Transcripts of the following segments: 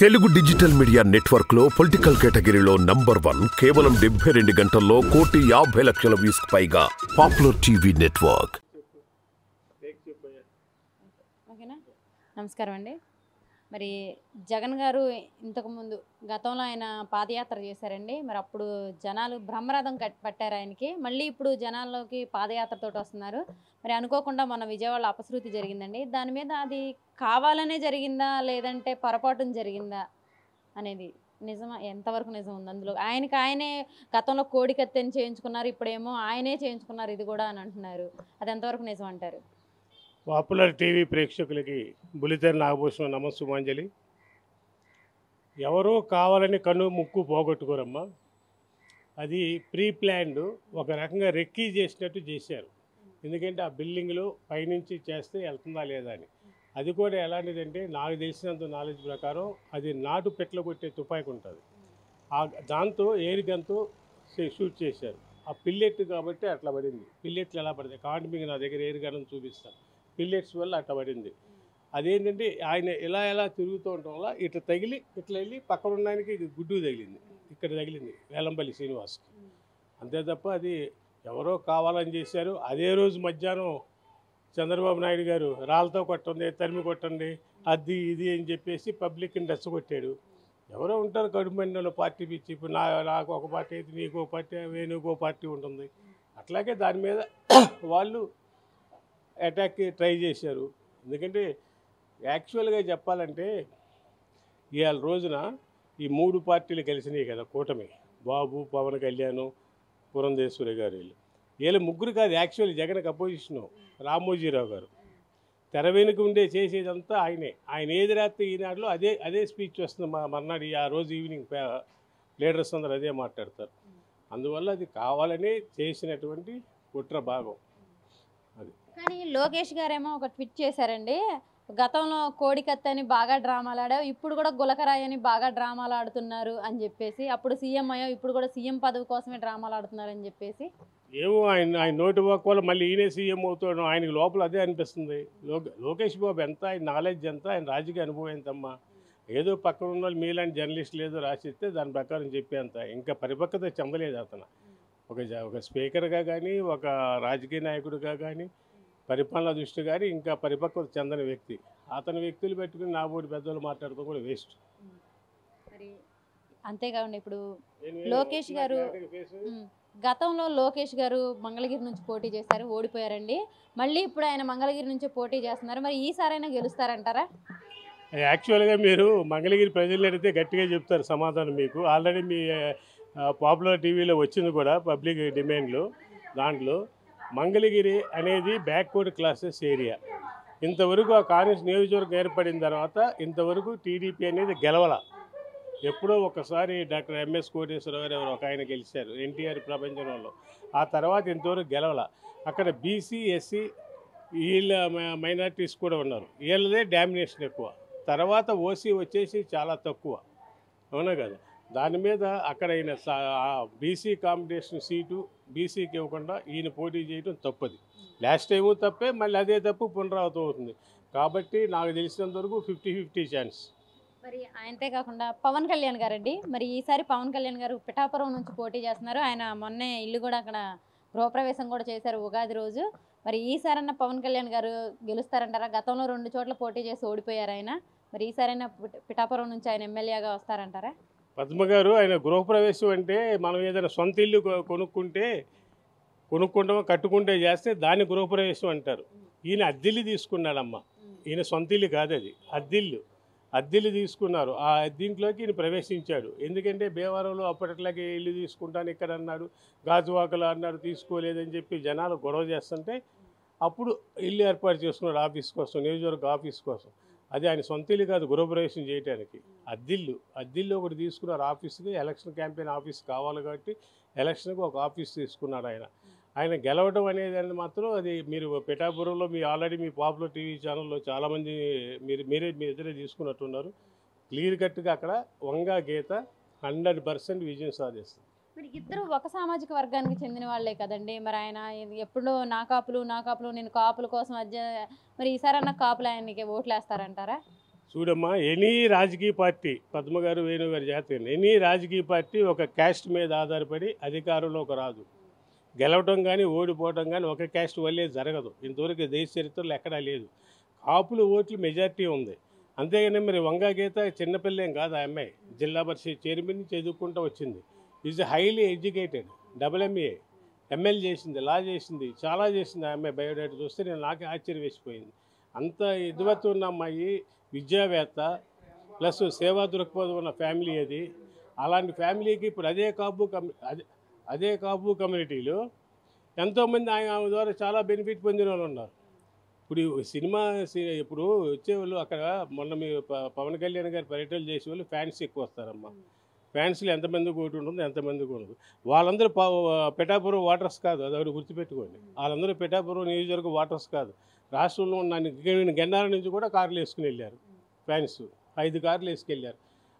Telugu digital media నెట్వర్క్లో political కేటగిరీలో number one కేవలం డెబ్బై రెండు గంటల్లో కోటి యాభై లక్షల వ్యూస్ పైగా పాపులర్ టీవీ నెట్వర్క్. నమస్కారం అండి. మరి జగన్ గారు ఇంతకుముందు గతంలో ఆయన పాదయాత్ర చేశారండి. మరి అప్పుడు జనాలు బ్రహ్మరథం కట్ పట్టారు ఆయనకి. మళ్ళీ ఇప్పుడు జనాల్లోకి పాదయాత్రతో వస్తున్నారు. మరి అనుకోకుండా మన విజయవాడలో అపశృతి జరిగిందండి. దాని మీద అది కావాలనే జరిగిందా? లేదంటే పొరపాటున జరిగిందా? అనేది నిజమా? ఎంతవరకు నిజం ఉంది? అందులో ఆయనకి ఆయనే గతంలో కోడి కత్తెని చేయించుకున్నారు. ఇప్పుడేమో ఆయనే చేయించుకున్నారు. ఇది కూడా అని అంటున్నారు. అది ఎంతవరకు నిజం అంటారు? పాపులర్ టీవీ ప్రేక్షకులకి బులితెర నాగభూషణ నమస్సుమాంజలి. ఎవరో కావాలని కన్ను ముక్కు పోగొట్టుకోరమ్మా. అది ప్రీ ప్లాన్డ్ ఒక రకంగా రెక్కీ చేసినట్టు చేశారు. ఎందుకంటే ఆ బిల్డింగ్లు పైనుంచి చేస్తే వెళ్తుందా లేదా అని. అది కూడా ఎలాంటిదంటే నాకు తెలిసినంత నాలెడ్జ్ ప్రకారం అది నాటు పెట్లు కొట్టే తుపాకి ఉంటుంది. ఆ దాంతో ఎయిర్ గన్తో షూట్ చేశారు. ఆ పిల్లెట్ కాబట్టి అట్లా పడింది. పిల్లెట్లు ఎలా పడతాయి? కాబట్టి మీకు నా దగ్గర ఎయిర్ గన్ చూపిస్తాను పిల్లెట్స్ వల్ల అట్ట పడింది అదేంటంటే ఆయన ఎలా ఎలా తిరుగుతూ ఉండటం వల్ల ఇట్లా తగిలి ఇట్లా వెళ్ళి పక్కన ఉండడానికి గుడ్డు తగిలింది. ఇక్కడ తగిలింది వేలంపల్లి శ్రీనివాస్కి. అంతే తప్ప అది ఎవరో కావాలని చేశారు. అదే రోజు మధ్యాహ్నం చంద్రబాబు నాయుడు గారు రాళ్ళతో కొట్టండి తరిమి కొట్టండి అది ఇది అని చెప్పేసి పబ్లిక్ని రెచ్చగొట్టాడు ఎవరో ఉంటారు కడుపుమండిలో పార్టీ పిచ్చి. ఇప్పుడు నా నాకు ఒక పార్టీ అయితే నీకో ఒక పార్టీ వేణుకో పార్టీ ఉంటుంది. అట్లాగే దాని మీద వాళ్ళు అటాక్ ట్రై చేశారు. ఎందుకంటే యాక్చువల్గా చెప్పాలంటే ఇవాళ రోజున ఈ మూడు పార్టీలు కలిసినాయి కదా కూటమి. బాబు పవన్ కళ్యాణ్ పురంధేశ్వరి గారు వీళ్ళు. వీళ్ళ ముగ్గురు కాదు యాక్చువల్ జగన్కి అపోజిషను రామోజీరావు గారు. తెర వెనుక ఉండే చేసేదంతా ఆయనే. ఆయన ఏది రాత్రి ఈనాడులో అదే అదే స్పీచ్ వస్తుంది మా మర్నాడు. ఈ ఆ రోజు ఈవినింగ్ లీడర్స్ అందరూ అదే మాట్లాడతారు. అందువల్ల అది కావాలనే చేసినటువంటి కుట్ర భాగం. కానీ లోకేష్ గారేమో ఒక ట్వీట్ చేశారండి. గతంలో కోడికత్తి అని బాగా డ్రామాలు ఆడావు ఇప్పుడు కూడా గులకరాయి అని బాగా డ్రామాలు ఆడుతున్నారు అని చెప్పేసి అప్పుడు సీఎం అయ్యావు ఇప్పుడు కూడా సీఎం పదవి కోసమే డ్రామాలు ఆడుతున్నారు అని చెప్పేసి. ఏమో ఆయన ఆయన నోటి వాక్ వల్ల మళ్ళీ ఈయనే సీఎం అవుతాడు ఆయనకి లోపల అదే అనిపిస్తుంది. లోకేష్ బాబు ఎంత ఆయన నాలెడ్జ్ ఎంత ఆయన రాజకీయ అనుభవం ఎంతమ్మా. ఏదో పక్కన ఉన్న వాళ్ళు మీలాంటి జర్నలిస్టులు ఏదో రాసిస్తే దాని ప్రకారం చెప్పేంత ఇంకా పరిపక్వత చెందలేదు అతను. ఒక జ- ఒక స్పీకర్గా కానీ ఒక రాజకీయ నాయకుడిగా కానీ పరిపాలన దృష్టి కానీ ఇంకా పరిపక్వత చెందని వ్యక్తి. అతని వ్యక్తులు పెట్టుకుని నా బోటి పెద్దలు మాట్లాడుతూ కూడా వేస్ట్. మరి అంతేకాకుండా ఇప్పుడు లోకేష్ గారు- గతంలో లోకేష్ గారు మంగళగిరి నుంచి పోటీ చేశారు ఓడిపోయారండి. మళ్ళీ ఇప్పుడు ఆయన మంగళగిరి నుంచి పోటీ చేస్తున్నారు. మరి ఈసారైనా గెలుస్తారంటారా? యాక్చువల్గా మీరు మంగళగిరి ప్రజల్ని అడిగితే గట్టిగా చెప్తారు సమాధానం మీకు. ఆల్రెడీ మీ పాపులర్ టీవీలో వచ్చింది కూడా పబ్లిక్ డిమాండ్లో దాంట్లో. మంగళగిరి అనేది బ్యాక్వర్డ్ క్లాసెస్ ఏరియా. ఇంతవరకు ఆ కాంగ్రెస్ నియోజకవర్గం ఏర్పడిన తర్వాత ఇంతవరకు టీడీపీ అనేది గెలవల. ఎప్పుడో ఒకసారి డాక్టర్ ఎంఎస్ కోటేశ్వరరావు గారు ఎవరు ఒక ఆయన గెలిచారు ఎన్టీఆర్ ప్రపంచంలో. ఆ తర్వాత ఇంతవరకు గెలవల. అక్కడ బీసీ ఎస్సీ వీళ్ళ మైనార్టీస్ కూడా ఉన్నారు. వీళ్ళదే డామినేషన్ ఎక్కువ. తర్వాత ఓసీ వచ్చేసి చాలా తక్కువ. అవునా కదా? దాని మీద అక్కడ ఈయన బీసీ కాంపిటీషన్ సీటు బీసీకి ఇవ్వకుండా ఈయన పోటీ చేయడం తప్పది. లాస్ట్ టైము తప్పే మళ్ళీ అదే తప్పు పునరావృతం అవుతుంది. కాబట్టి నాకు తెలిసినంత వరకు ఫిఫ్టీ ఫిఫ్టీ ఛాన్స్. మరి ఆయనతే కాకుండా పవన్ కళ్యాణ్ గారండి. మరి ఈసారి పవన్ కళ్యాణ్ గారు పిఠాపురం నుంచి పోటీ చేస్తున్నారు. ఆయన మొన్నే ఇల్లు కూడా అక్కడ గృహప్రవేశం కూడా చేశారు ఉగాది రోజు. మరి ఈసారన్న పవన్ కళ్యాణ్ గారు గెలుస్తారంటారా? గతంలో రెండు చోట్ల పోటీ చేసి ఓడిపోయారు ఆయన. మరి ఈసారైనా పిఠాపురం నుంచి ఆయన ఎమ్మెల్యేగా వస్తారంటారా? పద్మ గారు ఆయన గృహప్రవేశం అంటే మనం ఏదైనా సొంత ఇల్లు కొనుక్కుంటే కొనుక్కుంటామో కట్టుకుంటే చేస్తే దాన్ని గృహప్రవేశం అంటారు. ఈయన అద్దిల్లు తీసుకున్నాడమ్మ. ఈయన సొంత ఇల్లు కాదు అది. అద్దిల్లు. అద్దెలు తీసుకున్నారు. ఆ అద్దింట్లోకి ఈయన ప్రవేశించాడు. ఎందుకంటే భీమవరంలో అప్పటిలాగే ఇల్లు తీసుకుంటాను ఇక్కడ అన్నాడు. గాజువాకలు అన్నాడు తీసుకోలేదని చెప్పి జనాలు గొడవ చేస్తుంటే అప్పుడు ఇల్లు ఏర్పాటు చేసుకున్నాడు ఆఫీస్ కోసం నియోజకవర్గ ఆఫీస్ కోసం. అది ఆయన సొంత ఇల్లు కాదు గృహప్రవేశం చేయడానికి అద్దిల్లు. అద్దిల్లు ఒకటి తీసుకున్నారు ఆఫీస్కి ఎలక్షన్ క్యాంపెయిన్ ఆఫీస్ కావాలి కాబట్టి ఎలక్షన్కి ఒక ఆఫీస్ తీసుకున్నాడు ఆయన. ఆయన గెలవడం అనేది మాత్రం అది మీరు పిఠాపురంలో మీ ఆల్రెడీ మీ పాపులర్ టీవీ ఛానల్లో చాలామంది మీరు మీరే మీ ఇద్దరే తీసుకున్నట్టున్నారు. క్లియర్ కట్గా అక్కడ వంగా గీత హండ్రెడ్ పర్సెంట్ విజయం సాధిస్తుంది. మరి ఇద్దరు ఒక సామాజిక వర్గానికి చెందిన వాళ్ళే కదండి. మరి ఆయన ఎప్పుడో నా కాపులు నా కాపులు నేను కాపుల కోసం అధ్య మరి ఈసారన్నా కాపులు ఆయనకి ఓట్లు వేస్తారంటారా చూడమ్మా ఎనీ రాజకీయ పార్టీ పద్మగారు వేణుగారు వేణు ఎనీ రాజకీయ పార్టీ ఒక క్యాస్ట్ మీద ఆధారపడి అధికారంలోకి రాదు. గెలవటం కానీ ఓడిపోవటం కానీ ఒక క్యాస్ట్ వల్లే జరగదు. ఇంతవరకు దేశ చరిత్రలో ఎక్కడా లేదు. కాపులు ఓట్లు మెజార్టీ ఉంది. అంతేగాని మరి వంగా గీత చిన్నపిల్లేం కాదు ఆ అమ్మాయి. జిల్లా పరిషత్ చైర్మన్ చదువుకుంటూ వచ్చింది. Is highly educated double MA ML చేసింది లా చేసింది చాలా చేసింది ఆ అమ్మాయి బయోడేటా చూస్తే నేను నాకే ఆశ్చర్యం వేసిపోయింది అంత ఇదివత్తు ఉన్న అమ్మాయి విద్యావేత్త ప్లస్ సేవా దృక్పథం ఉన్న ఫ్యామిలీ అది. అలాంటి ఫ్యామిలీకి ఇప్పుడు అదే కాపు కమ్యూ అదే అదే కాపు కమ్యూనిటీలో. ఎంతోమంది ఆయన ఆమె ద్వారా చాలా బెనిఫిట్ పొందిన వాళ్ళు ఉన్నారు. ఇప్పుడు సినిమా ఇప్పుడు వచ్చేవాళ్ళు అక్కడ మొన్న మీ ప- పవన్ కళ్యాణ్ గారి పర్యటనలు చేసేవాళ్ళు ఫ్యాన్స్ ఎక్కువ వస్తారమ్మా. ఫ్యాన్స్లు ఎంతమంది ఓటు ఉంటుంది ఎంతమందికి ఉండదు. వాళ్ళందరూ ప- పిఠాపురం వాటర్స్ కాదు. అది ఒకటి గుర్తుపెట్టుకోండి. వాళ్ళందరూ పిఠాపురం నియోజకవర్గ వాటర్స్ కాదు. రాష్ట్రంలో ఉన్న గన్నార నుంచి కూడా కార్లు వేసుకుని వెళ్ళారు ఫ్యాన్స్. ఐదు కార్లు వేసుకెళ్ళారు.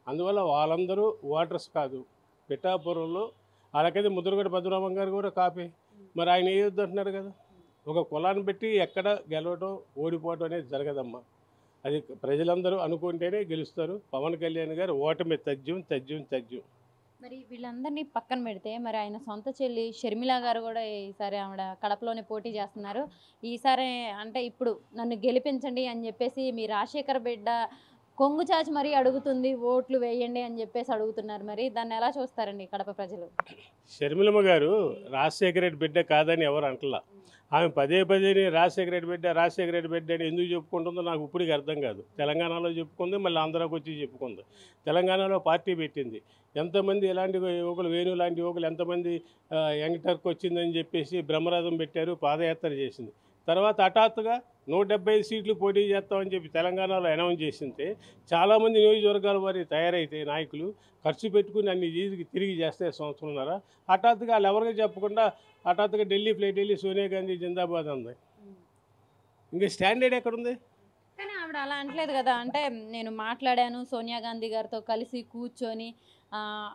అందువల్ల వాళ్ళందరూ వాటర్స్ కాదు. పిఠాపురంలో అలాగైతే ముద్రగడ భద్రరామన్ గారు కూడా కాపీ. మరి ఆయన ఏ అంటున్నారు కదా? ఒక కులాన్ని పెట్టి ఎక్కడ గెలవడం ఓడిపోవడం అనేది జరగదమ్మా. అది ప్రజలందరూ అనుకుంటేనే గెలుస్తారు. పవన్ కళ్యాణ్ గారు ఓటమి తథ్యం తథ్యం తథ్యం. మరి వీళ్ళందరినీ పక్కన పెడితే మరి ఆయన సొంత చెల్లి షర్మిల గారు కూడా ఈసారి ఆవిడ కడపలోనే పోటీ చేస్తున్నారు. ఈసారి అంటే ఇప్పుడు నన్ను గెలిపించండి అని చెప్పేసి మీ రాజశేఖర్ బిడ్డ కొంగు చాచి మరీ అడుగుతుంది ఓట్లు వేయండి అని చెప్పేసి అడుగుతున్నారు. మరి దాన్ని ఎలా చూస్తారండి కడప ప్రజలు? షర్మిలమ్మ గారు రాజశేఖర రెడ్డి బిడ్డ కాదని ఎవరు అంటలా. ఆమె పదే పదే రాజశేఖర రెడ్డి బిడ్డ రాజశేఖర రెడ్డి బిడ్డ అని ఎందుకు చెప్పుకుంటుందో నాకు ఇప్పటికి అర్థం కాదు. తెలంగాణలో చెప్పుకుంది మళ్ళీ ఆంధ్రాకి వచ్చి చెప్పుకుంది. తెలంగాణలో పార్టీ పెట్టింది. ఎంతమంది ఎలాంటి యువకులు వేణు లాంటి యువకులు ఎంతమంది ఆ, యంగ్ టర్క్ వచ్చిందని చెప్పేసి బ్రహ్మరథం పెట్టారు పాదయాత్ర చేసింది. తర్వాత హఠాత్తుగా నూట డెబ్బై ఐదు సీట్లు పోటీ చేస్తామని చెప్పి తెలంగాణలో అనౌన్స్ చేసింటే చాలామంది నియోజకవర్గాల వారి తయారైతే నాయకులు ఖర్చు పెట్టుకుని అన్ని తిరిగి చేస్తే సంవత్సరంన్నర. హఠాత్తుగా వాళ్ళు ఎవరికి చెప్పకుండా హఠాత్తుగా ఢిల్లీ ఫ్లైట్ వెళ్ళి సోనియా గాంధీ జిందాబాద్ అంది. ఇంకా స్టాండర్డ్ ఎక్కడుంది? కానీ ఆవిడ అలా అనట్లేదు కదా. అంటే నేను మాట్లాడాను సోనియా గాంధీ గారితో కలిసి కూర్చొని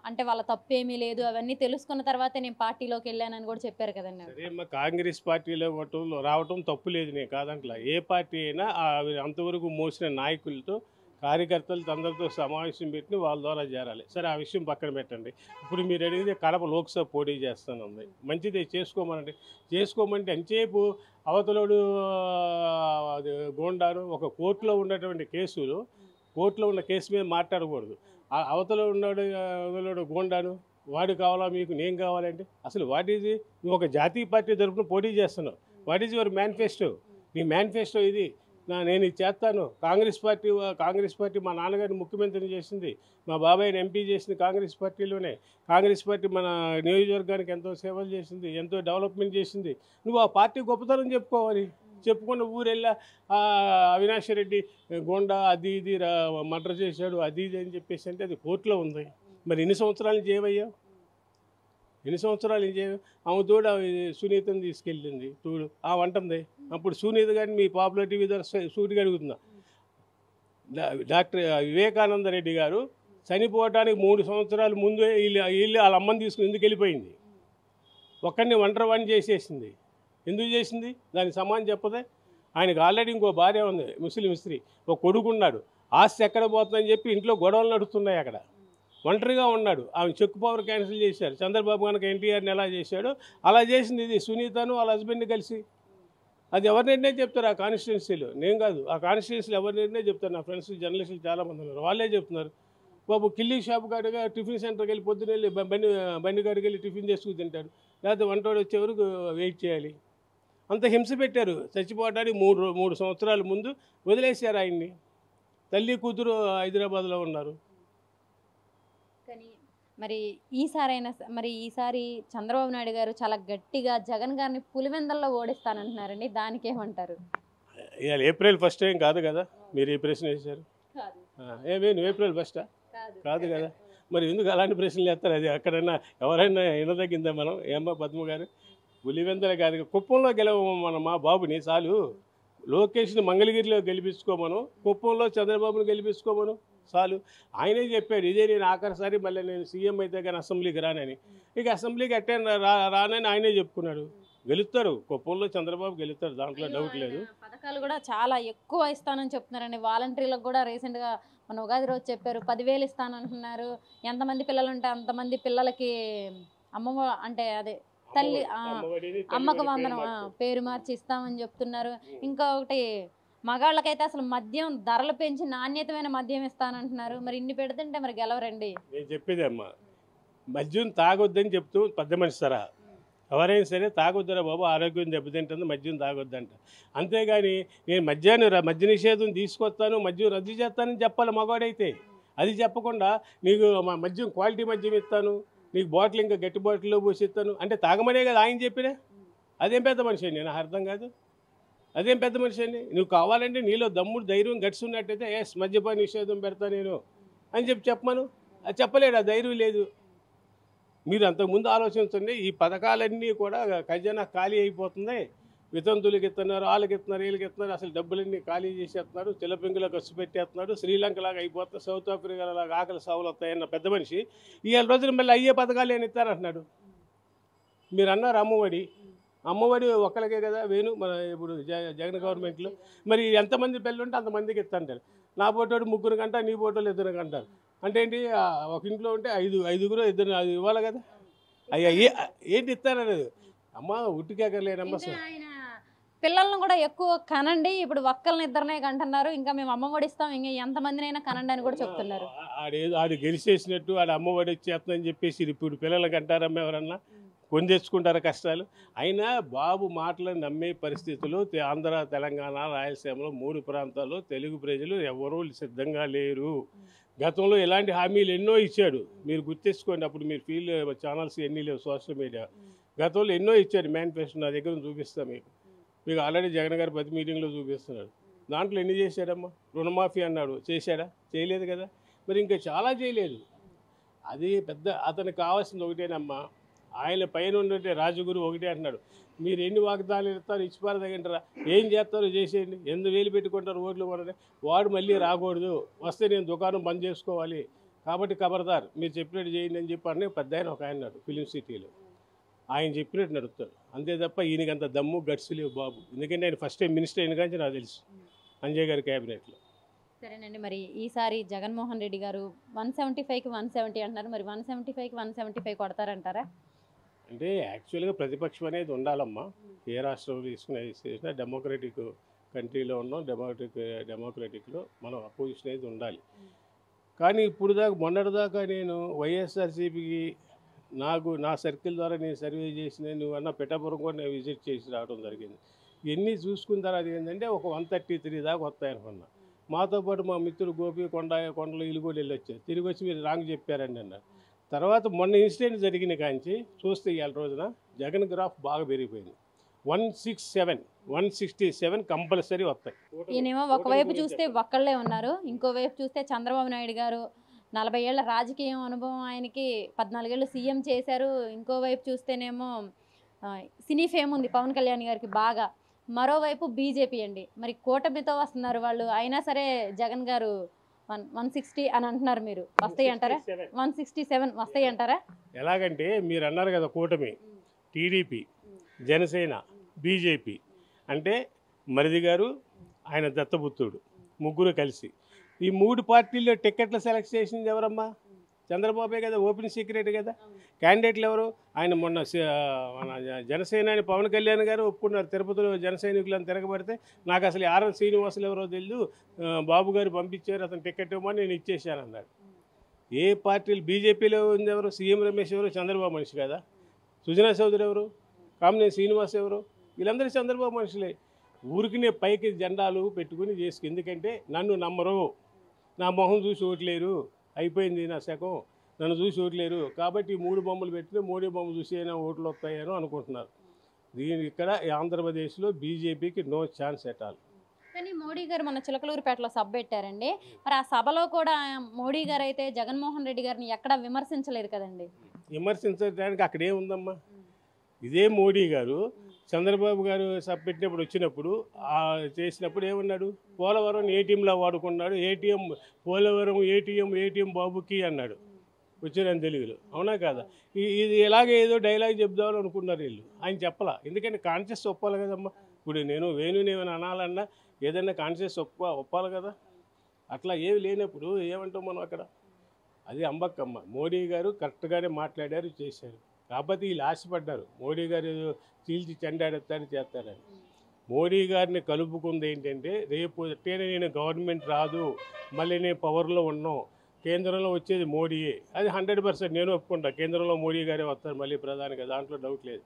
అంటే వాళ్ళ తప్పేమీ లేదు అవన్నీ తెలుసుకున్న తర్వాతే నేను పార్టీలోకి వెళ్ళానని కూడా చెప్పారు కదండి. సరే మా కాంగ్రెస్ పార్టీలో రావటం తప్పు లేదు నేను కాదంట్లా. ఏ పార్టీ అయినా అంతవరకు మోసిన నాయకులతో కార్యకర్తలు అందరితో సమావేశం పెట్టి వాళ్ళ ద్వారా చేరాలి. సరే ఆ విషయం పక్కన పెట్టండి. ఇప్పుడు మీరు అడిగితే కడప లోక్సభ పోటీ చేస్తానుంది. మంచిదే చేసుకోమనండి. చేసుకోమంటే ఎంతసేపు అవతలోడు అది గోండాను ఒక కోర్టులో ఉన్నటువంటి కేసులు కోర్టులో ఉన్న కేసు మీద మాట్లాడకూడదు. అవతలో ఉన్నాడు అవతలోడు గోండాను వాడు కావాలా మీకు నేను కావాలంటే అసలు వాట్ ఈజ్ నువ్వు ఒక జాతీయ పార్టీ తరఫున పోటీ చేస్తున్నావు. What is your manifesto? నీ మేనిఫెస్టో ఇది. నా నేను ఇది చేస్తాను. కాంగ్రెస్ పార్టీ కాంగ్రెస్ పార్టీ మా నాన్నగారిని ముఖ్యమంత్రిని చేసింది. మా బాబాయ్ని ఎంపీ చేసింది కాంగ్రెస్ పార్టీలోనే. కాంగ్రెస్ పార్టీ మన నియోజకవర్గానికి ఎంతో సేవలు చేసింది ఎంతో డెవలప్మెంట్ చేసింది. నువ్వు ఆ పార్టీ గొప్పతనం చెప్పుకోవాలి. చెప్పుకున్న ఊరెళ్ళా అవినాష్ రెడ్డి గోండా అది ఇది మర్డర్ చేశాడు అది ఇది అని చెప్పేసి అంటే అది కోర్టులో ఉంది. మరి ఎన్ని సంవత్సరాలు చేయవయ్యావు ఎన్ని సంవత్సరాలు చేయవు ఆమె తోడు సునీతను సునీతని తీసుకెళ్ళింది. తోడు ఆ వంటంది అప్పుడు సునీత గారిని మీ పాపులారిటీ మీద సూటిగా అడుగుతున్నా. డాక్టర్ వివేకానంద రెడ్డి గారు చనిపోవడానికి మూడు సంవత్సరాల ముందు వీళ్ళు వీళ్ళు వాళ్ళ అమ్మని తీసుకుని ఎందుకు వెళ్ళిపోయింది? ఒక్కడిని ఒంటరి వాడిని చేసేసింది. ఎందుకు చేసింది? దానికి సమానం చెప్పదే. ఆయనకు ఆల్రెడీ ఇంకో భార్య ఉంది ముస్లిం స్త్రీ. ఒక కొడుకు ఉన్నాడు. ఆస్తి ఎక్కడ పోతుందని చెప్పి ఇంట్లో గొడవలు నడుస్తున్నాయి అక్కడ. ఒంటరిగా ఉన్నాడు. ఆమె చెక్ పవర్ క్యాన్సిల్ చేశారు. చంద్రబాబు కనుక ఎన్టీఆర్ని ఎలా చేశాడో అలా చేసింది ఇది సునీతను వాళ్ళ హస్బెండ్ కలిసి. అది ఎవరి నిర్ణయం చెప్తారు? ఆ కాన్స్టిట్యున్సీలు నేను కాదు. ఆ కాన్స్టిట్యున్సీలు ఎవరి నిర్ణయం చెప్తారు? నా ఫ్రెండ్స్ జర్నలిస్టులు చాలామంది ఉన్నారు. వాళ్ళే చెప్తున్నారు. బాబు కిల్లీ షాప్ కాడగా టిఫిన్ సెంటర్కి వెళ్ళి పొద్దున వెళ్ళి బండి బండి కాడికి వెళ్ళి టిఫిన్ చేసుకుని తింటాడు లేకపోతే వంటోడు వచ్చే వరకు వెయిట్ చేయాలి. అంత హింస పెట్టారు. చచ్చిపోవడానికి మూడు మూడు సంవత్సరాల ముందు వదిలేశారు ఆయన్ని. తల్లి కూతురు హైదరాబాద్లో ఉన్నారు. మరి ఈసారైనా మరి ఈసారి చంద్రబాబు నాయుడు గారు చాలా గట్టిగా జగన్ గారిని పులివెందల్లో ఓడిస్తానంటున్నారండి. దానికి ఏమంటారు ఇవాళ ఏప్రిల్ ఫస్ట్ ఏం కాదు కదా? మీరు ఈ ప్రశ్న వేశారు? ఏమే నువ్వు ఏప్రిల్ ఫస్టా? కాదు. కదా మరి ఎందుకు అలాంటి ప్రశ్నలు వేస్తారు? అది ఎక్కడైనా ఎవరైనా వినదగిందా మనం? ఏమ్మా పద్మ గారు? పులివెందల కాదు కుప్పంలో గెలవము మనం మా బాబుని చాలు. లోకేష్ని మంగళగిరిలో గెలిపించుకోమను కుప్పంలో చంద్రబాబుని గెలిపించుకోమను చాలు. ఆయనే చెప్పాడు ఇదే నేను ఆఖరిసారి మళ్ళీ నేను సీఎం అయితే కానీ అసెంబ్లీకి రానని. ఇక అసెంబ్లీకి అటెండ్ రానని ఆయనే చెప్పుకున్నాడు. గెలుస్తారు. కుప్పంలో చంద్రబాబు గెలుస్తారు దాంట్లో డౌట్ లేదు. పథకాలు కూడా చాలా ఎక్కువ ఇస్తానని చెప్తున్నారండి. వాలంటీర్లకు కూడా రీసెంట్గా మన ఉగాది రోజు చెప్పారు. పదివేలు ఇస్తానంటున్నారు ఎంతమంది పిల్లలు ఉంటే అంతమంది పిల్లలకి అమ్మ అంటే అదే తల్లి, అమ్మకు వందనం. పేరు మార్చి ఇస్తామని చెప్తున్నారు. ఇంకొకటి మగాళ్ళకైతే అసలు మద్యం ధరలు పెంచి నాణ్యతమైన మద్యం ఇస్తానంటున్నారు. మరి ఇన్ని పెడుతుంటే మరి గెలవరండి. నేను చెప్పేది అమ్మా మద్యం తాగొద్దని చెప్తూ పెద్ద మనిషి ఎవరైనా సరే తాగొద్దురా బాబు ఆరోగ్యం దెబ్బతింటుంది మద్యం తాగొద్దంట. అంతేగాని నేను మద్యాన్ని మద్య నిషేధం తీసుకొస్తాను మద్యం రద్దు చేస్తానని చెప్పాలి మగవాడైతే. అది చెప్పకుండా నీకు మద్యం క్వాలిటీ మద్యం ఇస్తాను నీకు బాటిల్ ఇంకా గట్టి బాటిల్లో పోసి ఇస్తాను. అంటే తాగమనే కదా ఆయన చెప్పినా? అదేం పెద్ద మనిషి నేను అర్థం కాదు. అదేం పెద్ద మనిషి అండి? నువ్వు కావాలంటే నీలో దమ్ముడు ధైర్యం గడిచున్నట్టయితే ఉన్నట్టయితే ఎస్ మద్యపాన నిషేధం పెడతా నేను అని చెప్పి చెప్పమను. అది చెప్పలేడు ఆ ధైర్యం లేదు. మీరు అంతకుముందు ఆలోచించండి ఈ పథకాలన్నీ కూడా ఖజానా ఖాళీ అయిపోతుంది వితంతులకు ఇస్తున్నారు వాళ్ళకి ఇస్తున్నారు వీళ్ళకి ఇస్తున్నారు అసలు డబ్బులన్నీ ఖాళీ చేసేస్తున్నారు చిలపింగులో ఖర్చు పెట్టేస్తున్నాడు శ్రీలంక లాగా అయిపోతుంది సౌత్ ఆఫ్రికా లాగా ఆకలి సావులు వస్తాయన్న పెద్ద మనిషి ఇవాళ రోజున మళ్ళీ అయ్యే పథకాలు ఏమి ఇస్తారంటున్నాడు. మీరు అన్నారు అమ్మఒడి. అమ్మఒడి ఒక్కరికే కదా వేణు మన ఇప్పుడు జగన్ గవర్నమెంట్లో. మరి ఎంతమంది పిల్లలు ఉంటే అంతమందికి ఇస్తాంటారు. నా పోటోడు ముగ్గురు కంట నీ పోటోలు ఇద్దరు కంటారు అంటే ఏంటి ఒక ఇంట్లో ఉంటే ఐదు ఐదుగురు ఇద్దరు అది ఇవ్వాలి కదా. అయ్యా ఏంటి ఇస్తారనేది? అమ్మ ఆయన పిల్లల్ని కూడా ఎక్కువ కనండి. ఇప్పుడు ఒక్కరిని ఇద్దరినే కంటున్నారు. ఇంకా మేము అమ్మ కూడా ఇస్తాం. ఇంకా ఎంతమందినైనా కనండి అని కూడా చెప్తున్నారు. ఆడేదో ఆడు గెలిచేసినట్టు ఆడు అమ్మఒడి వచ్చేస్తుందని చెప్పేసి ఇప్పుడు పిల్లలకి అంటారమ్మ ఎవరన్నా? కొని తెచ్చుకుంటారు కష్టాలు. అయినా బాబు మాటలను నమ్మే పరిస్థితులు ఆంధ్ర తెలంగాణ రాయలసీమలో మూడు ప్రాంతాల్లో తెలుగు ప్రజలు ఎవరూ సిద్ధంగా లేరు. గతంలో ఎలాంటి హామీలు ఎన్నో ఇచ్చాడు. మీరు గుర్తించుకోండి అప్పుడు మీరు ఫీల్ ఛానల్స్ ఎన్ని లేవు సోషల్ మీడియా. గతంలో ఎన్నో ఇచ్చాడు మేనిఫెస్టో నా దగ్గర చూపిస్తాను మీకు. మీకు ఆల్రెడీ జగన్ గారు ప్రతి మీటింగ్లో చూపిస్తున్నాడు. దాంట్లో ఎన్ని చేశాడమ్మా? రుణమాఫీ అన్నాడు. చేశాడా? చేయలేదు కదా? మరి ఇంకా చాలా చేయలేదు. అది పెద్ద అతనికి కావాల్సింది ఒకటేనమ్మా ఆయన పైన ఉండే రాజగురు ఒకటే అంటున్నాడు. మీరు ఎన్ని వాగ్దానాలు ఇస్తారు ఇచ్చిపారదగంటారా ఏం చేస్తారో చేసేయండి. ఎందుకు వేలు పెట్టుకుంటారు ఓట్లు కొనని? వాడు మళ్ళీ రాకూడదు. వస్తే నేను దుకాణం బంద్ చేసుకోవాలి. కాబట్టి ఖబర్దార్ మీరు చెప్పినట్టు చేయండి అని చెప్పారని పెద్ద ఆయన ఒక ఆయన ఫిలిం సిటీలో. ఆయన చెప్పినట్టు నడుపుతాడు. అంతే తప్ప ఈయనకి అంత దమ్ము గట్స్ లేవు బాబు. ఎందుకంటే ఆయన ఫస్ట్ టైం మినిస్టర్ అయిన కానీ నాకు తెలుసు. అంజయ్ గారి క్యాబినెట్లో. సరేనండి. మరి ఈసారి జగన్మోహన్ రెడ్డి గారు వన్ సెవెంటీ ఫైవ్కి వన్ సెవెంటీ అంటున్నారు. మరి వన్ సెవెంటీ ఫైవ్కి వన్ సెవెంటీ ఫైవ్ కొడతారంటారా? అంటే యాక్చువల్గా ప్రతిపక్షం అనేది ఉండాలమ్మా. ఏ రాష్ట్రంలో తీసుకునే చేసినా డెమోక్రటిక్ కంట్రీలో ఉన్నాం డెమోక్రటిక్ డెమోక్రటిక్లో మనం అపోజిషన్ అనేది ఉండాలి. కానీ ఇప్పుడు దాకా మొన్నటిదాకా నేను వైఎస్ఆర్సీపీకి నాకు నా సర్కిల్ ద్వారా నేను సర్వే చేసిన నువ్వు అన్న పిఠాపురం కూడా నేను విజిట్ చేసి రావడం జరిగింది. ఇవన్నీ చూసుకున్న తర్వాత ఏంటంటే ఒక వన్ థర్టీ త్రీ దాకా వస్తాయనుకున్నా. మాతో పాటు మా మిత్రుడు గోపి కొండ కొండలు ఇల్లు కూడా వెళ్ళొచ్చారు. తిరిగి వచ్చి మీరు రాంగ్ చెప్పారండి అన్నారు. తర్వాత మొన్న ఇన్సిడెంట్ జరిగిన కాంచి చూస్తే ఇవాళ రోజున జగన్ గ్రాఫ్ బాగా పెరిగిపోయింది. One six seven one sixty seven compulsory వస్తాయి. ఈయనేమో ఒకవైపు చూస్తే ఒక్కళ్ళే ఉన్నారు ఇంకోవైపు చూస్తే చంద్రబాబు నాయుడు గారు నలభై ఏళ్ళ రాజకీయం అనుభవం ఆయనకి పద్నాలుగేళ్ళు సీఎం చేశారు ఇంకోవైపు చూస్తేనేమో సినీ ఫేమ్ ఉంది పవన్ కళ్యాణ్ గారికి బాగా. మరోవైపు బీజేపీ అండి. మరి కూటమితో వస్తున్నారు వాళ్ళు అయినా సరే జగన్ గారు వన్ వన్ సిక్స్టీ అని అంటున్నారు మీరు. వస్తాయి అంటారా? 167. వన్ సిక్స్టీ సెవెన్ వస్తాయి అంటారా? ఎలాగంటే మీరు అన్నారు కదా కూటమి టీడీపీ జనసేన బీజేపీ. అంటే మరిది గారు ఆయన దత్తపుత్రుడు ముగ్గురు కలిసి. ఈ మూడు పార్టీల్లో టికెట్లు సెలెక్ట్ చేసింది ఎవరమ్మా? చంద్రబాబే కదా ఓపెన్ సీక్రెట్ కదా. క్యాండిడేట్లు ఎవరు? ఆయన మొన్న మన జనసేన అని పవన్ కళ్యాణ్ గారు ఒప్పుకున్నారు. తిరుపతిలో జన సైనికులను తిరగబడితే నాకు అసలు ఆర్ఎన్ శ్రీనివాసులు ఎవరో తెలియదు బాబు గారు పంపించారు అతను టికెట్ ఇవ్వమని నేను ఇచ్చేసాను అన్నాడు ఏ పార్టీలు? బీజేపీలో ఉంది ఎవరు? సీఎం రమేష్ ఎవరు? చంద్రబాబు మనిషి కదా. సుజనా చౌదరి ఎవరు? కామినేని శ్రీనివాస్ ఎవరు? వీళ్ళందరూ చంద్రబాబు మనుషులే. ఊరికినే పైకి జెండాలు పెట్టుకుని చేసుకు ఎందుకంటే నన్ను నమ్మరు. నా మొహం చూసి ఓట్లేరు. అయిపోయింది నా శకం. నన్ను చూసి ఓట్లేరు. కాబట్టి మూడు బొమ్మలు పెట్టిన మోడీ బొమ్మ చూసి అయినా ఓట్లు వస్తాయని అనుకుంటున్నారు. దీని ఇక్కడ ఆంధ్రప్రదేశ్లో బీజేపీకి నో ఛాన్స్ ఎట్ ఆల్. కానీ మోడీ గారు మన చిలకలూరుపేటలో సభ పెట్టారండి. మరి ఆ సభలో కూడా మోడీ గారు అయితే జగన్మోహన్ రెడ్డి గారిని ఎక్కడా విమర్శించలేదు కదండి? విమర్శించడానికి అక్కడ ఏముందమ్మా ఇదే మోడీ గారు చంద్రబాబు గారు పెట్టినప్పుడు వచ్చినప్పుడు చేసినప్పుడు ఏమన్నాడు? పోలవరం ఏటీఎంలా వాడుకున్నాడు? ఏటీఎం పోలవరం ఏటీఎం ఏటీఎం బాబుకి అన్నాడు. వచ్చిన తెలుగులో అవునా కదా? ఇది ఎలాగే ఏదో డైలాగ్ చెప్దామని అనుకున్నారు వీళ్ళు. ఆయన చెప్పలా. ఎందుకంటే కాన్షియస్ ఒప్పాలి కదమ్మా. ఇప్పుడు నేను వేణుని ఏమైనా అనాలన్నా ఏదైనా కాన్షియస్ ఒప్ప ఒప్పాలి కదా. అట్లా ఏమి లేనప్పుడు ఏమంటాం మనం అక్కడ? అది అంబక్కమ్మ. మోడీ గారు కరెక్ట్గానే మాట్లాడారు చేశారు. కాకపోతే వీళ్ళు ఆశపడ్డారు. మోడీ గారు చీల్చి చెండాడతారు చేస్తారని. మోడీ గారిని కలుపుకుంది ఏంటంటే రేపు ఎట్టైనా నేను గవర్నమెంట్ రాదు మళ్ళీ నేను పవర్లో ఉన్నాం కేంద్రంలో వచ్చేది మోడీయే. అది హండ్రెడ్ పర్సెంట్ నేను ఒప్పుకుంటా. కేంద్రంలో మోడీ గారే వస్తారు మళ్ళీ ప్రధానిగా. దాంట్లో డౌట్ లేదు.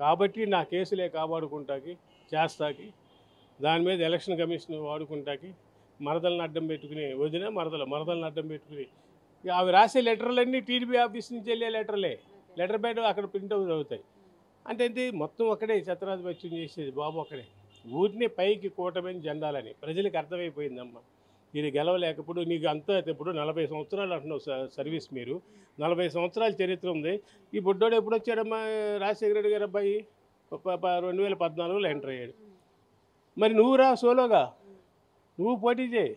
కాబట్టి నా కేసులే కాపాడుకుంటాకి చేస్తాకి దాని మీద ఎలక్షన్ కమిషన్ వాడుకుంటాకి మరదలను అడ్డం పెట్టుకుని వదిన మరదలు మరదలను అడ్డం పెట్టుకుని అవి రాసే లెటర్లన్నీ టీడీపీ ఆఫీస్ నుంచి వెళ్ళే లెటర్లే. లెటర్ ప్యాడ్ అక్కడ ప్రింట్ అవుట్ అవుతాయి. అంటే ఏంటి? మొత్తం ఒక్కడే ఛత్రాధిపత్యం చేసేది బాబు ఒక్కడే. ఊరిని పైకి కూటమని జెండాలని ప్రజలకు అర్థమైపోయిందమ్మా. మీరు గెలవలేకప్పుడు నీకు అంతా ఇప్పుడు నలభై సంవత్సరాలు అంటున్నావు స- సర్వీస్ మీరు. నలభై సంవత్సరాల చరిత్ర ఉంది. ఈ బుడ్డోడు ఎప్పుడు వచ్చాడమ్మా? రాజశేఖర రెడ్డి గారు అబ్బాయి. రెండు వేల పద్నాలుగులో ఎంటర్ అయ్యాడు. మరి నువ్వు రా సోలోగా. నువ్వు పోటీ చేయి.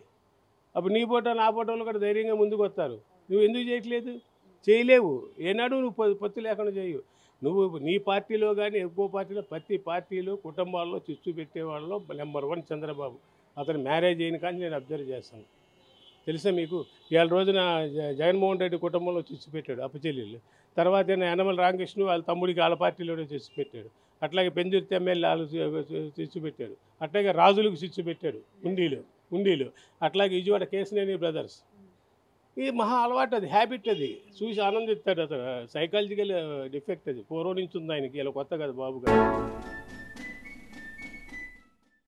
అప్పుడు నీ పోటో నా పోటోలు కూడా ధైర్యంగా ముందుకు వస్తారు. నువ్వు ఎందుకు చేయట్లేదు? చేయలేవు. ఏనాడు నువ్వు పత్తి పొత్తు లేకుండా చేయవు నువ్వు నీ పార్టీలో కానీ ఎక్కువ పార్టీలో ప్రతి పార్టీలు కుటుంబాల్లో చిచ్చు పెట్టే వాళ్ళలో నెంబర్ వన్ చంద్రబాబు. అతను మ్యారేజ్ అయిన కానీ నేను అబ్జర్వ్ చేస్తాను. తెలుసా మీకు? ఇవాళ రోజున జగన్మోహన్ రెడ్డి కుటుంబంలో చిచ్చు పెట్టాడు అప్పచెల్లెళ్ళు. తర్వాత యనమల రామకృష్ణ వాళ్ళ తమ్ముడికి వాళ్ళ పార్టీలోనే చిచ్చు పెట్టాడు. అట్లాగే పెందుర్తి ఎమ్మెల్యే వాళ్ళు చిచ్చు పెట్టాడు. అట్లాగే రాజులకు చిచ్చు పెట్టాడు. ఉండీలు ఉండీలు. అట్లాగే విజయవాడ కేసినేని బ్రదర్స్. ఇది మహా అలవాటు అది హ్యాబిట్ అది. చూసి ఆనందిస్తాడు అతను. సైకాలజికల్ డిఫెక్ట్ అది. పూర్వం నుంచి ఉంది ఆయనకి. ఇలా కొత్త కదా బాబు గారు.